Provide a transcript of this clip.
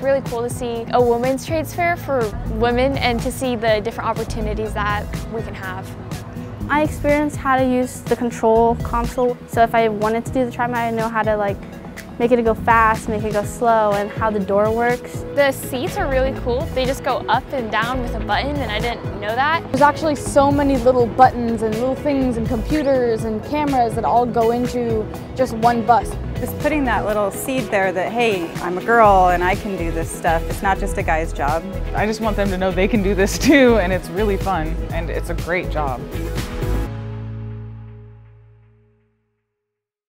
it's really cool to see a women's trades fair for women and to see the different opportunities that we can have. I experienced how to use the control console. So if I wanted to do the TriMet, I know how to like make it go fast, make it go slow, and how the door works. The seats are really cool. They just go up and down with a button, and I didn't know that. There's actually so many little buttons and little things and computers and cameras that all go into just one bus. Just putting that little seed there that, hey, I'm a girl and I can do this stuff. It's not just a guy's job. I just want them to know they can do this too, and it's really fun, and it's a great job.